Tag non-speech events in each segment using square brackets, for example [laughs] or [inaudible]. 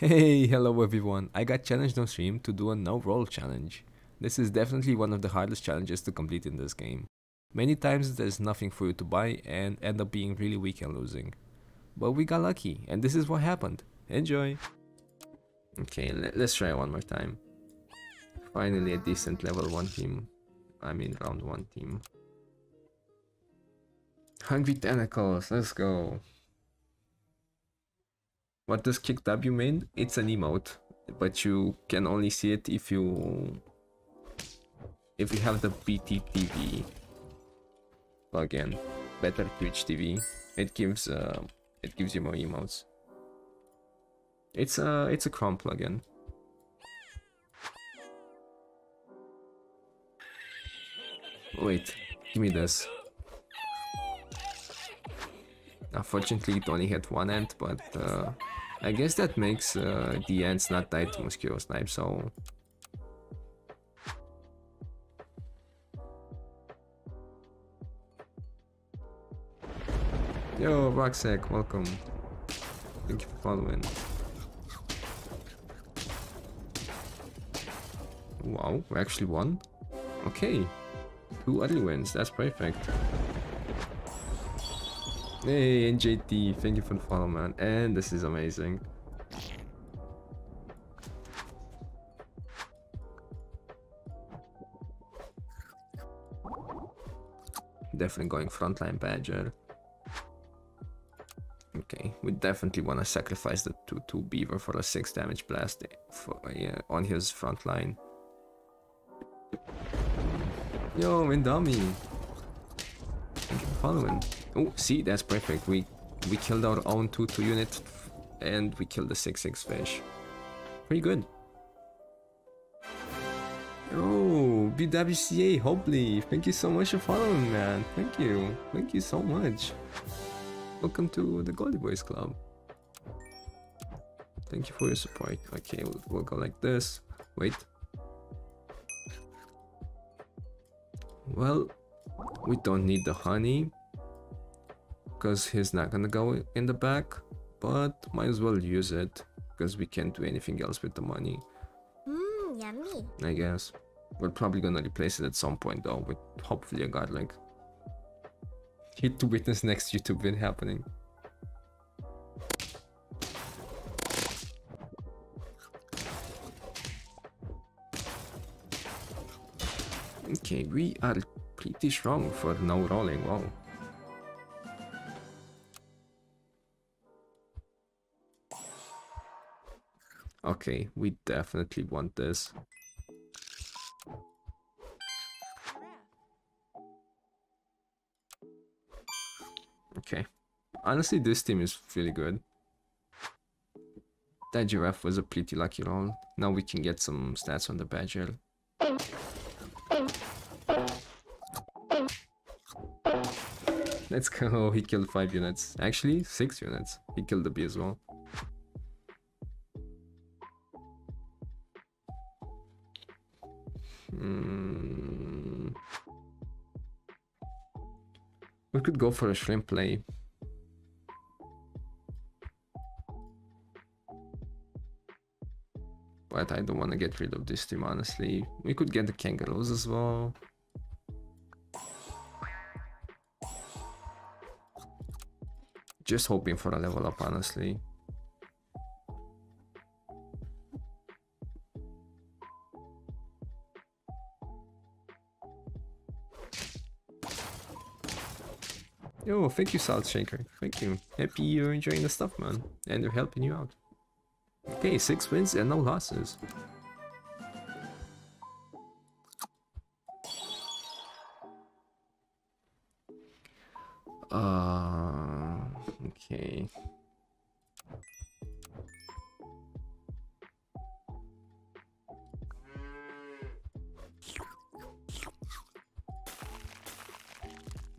Hey, hello everyone. I got challenged on stream to do a no roll challenge. This is definitely one of the hardest challenges to complete in this game. Many times there's nothing for you to buy and end up being really weak and losing. But we got lucky and this is what happened. Enjoy! Okay, let, us try one more time. Finally a decent level 1 team. I mean round 1 team. Hungry Tentacles, let's go. What does KEKW mean? It's an emote, but you can only see it if you if you have the BTTV plugin, better Twitch TV. It gives uh, it gives you more emotes. It's a it's a Chrome plugin. Wait, give me this. Unfortunately, it only had one end, but uh, I guess that makes uh, the ends not tied to Mosquito Snipe, so... Yo, Rucksack, welcome. Thank you for following. Wow, we actually won? Okay. Two early wins, that's perfect. Hey, NJT, thank you for the follow, man. And this is amazing. Definitely going frontline Badger. Okay, we definitely want to sacrifice the 2-2 Beaver for a 6 damage blast eh, for, yeah, on his front line. Yo, Indami! Thank you for following. Oh, see, that's perfect. We we killed our own 2-2 unit and we killed the 6-6 fish. Pretty good. Oh, BWCA Hobley, thank you so much for following, man. Thank you. Thank you so much. Welcome to the Goldie Boys Club. Thank you for your support. Okay, we'll, we'll go like this. Wait. Well, we don't need the honey because he's not gonna go in the back but might as well use it because we can't do anything else with the money. Mmm, yummy. I guess. We're probably gonna replace it at some point though with hopefully a godlike hit to witness next YouTube vid happening. Okay, we are pretty strong for no rolling, wow. Okay, we definitely want this. Okay. Honestly, this team is really good. That giraffe was a pretty lucky roll. Now we can get some stats on the badger. Let's go, [laughs] he killed 5 units. Actually, 6 units. He killed the bee as well. We could go for a shrimp play. But I don't want to get rid of this team, honestly. We could get the kangaroos as well. Just hoping for a level up, honestly. Yo, thank you, Salt Shaker. Thank you. Happy you're enjoying the stuff, man. And they're helping you out. Okay, six wins and no losses. Uh, okay.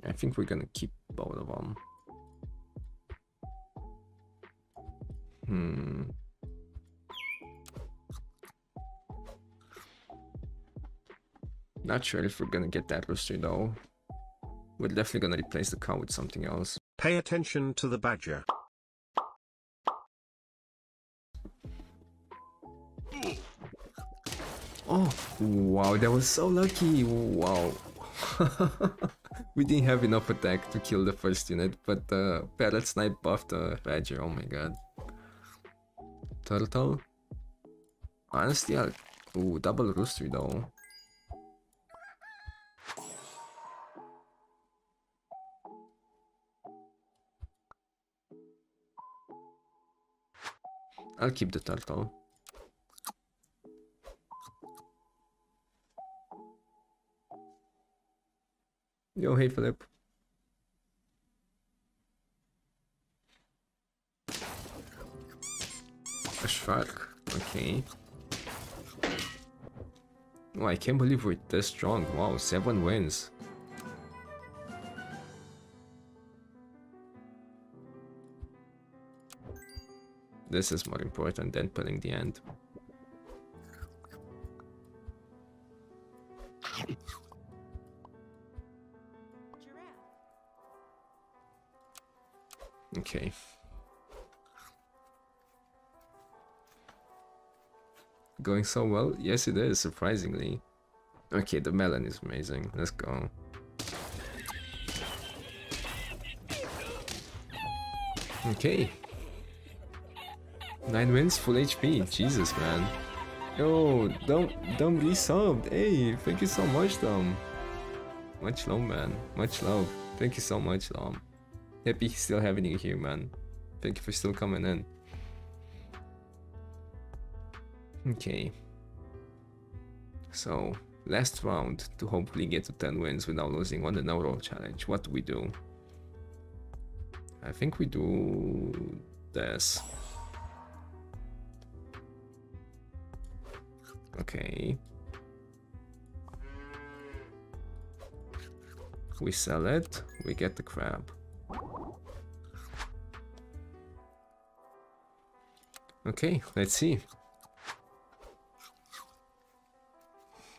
I think we're gonna keep both of them. Hmm. Not sure if we're gonna get that rooster though. We're definitely gonna replace the cow with something else. Pay attention to the badger. Oh, wow, that was so lucky. Wow. [laughs] we didn't have enough attack to kill the first unit, but the uh, Parrot Snipe buffed the Badger. Oh my god. Turtle? Honestly, I'll... Ooh, double rooster though. I'll keep the turtle. Yo, hey Philip. A okay. Oh, I can't believe we're this strong. Wow, seven wins. This is more important than pulling the end. Okay. Going so well? Yes, it is, surprisingly. Okay, the melon is amazing. Let's go. Okay. Nine wins, full HP. Jesus, man. Yo, don't don't be subbed. Hey, thank you so much, Dom. Much love, man. Much love. Thank you so much, Dom. Happy still having you here, man. Thank you for still coming in. Okay. So, last round to hopefully get to 10 wins without losing on the no roll challenge. What do we do? I think we do this. Okay. We sell it, we get the crab. Okay, let's see.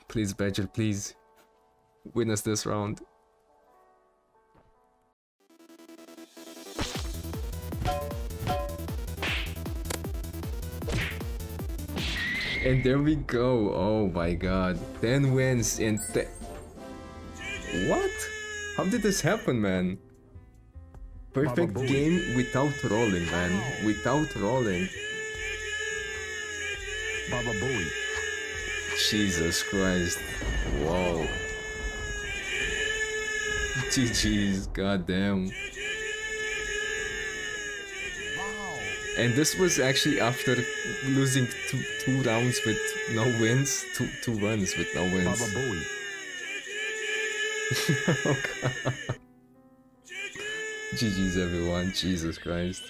Please, Badger, please. Win us this round. And there we go. Oh my god. 10 wins in What? How did this happen, man? Perfect game without rolling, man. Without rolling. Baba Booey. Jesus Christ. Whoa. [laughs] GG's, goddamn. And this was actually after losing two, two rounds with no wins, two, two runs with no wins. Baba Booey. [laughs] oh, God. [laughs] GG's everyone, Jesus Christ.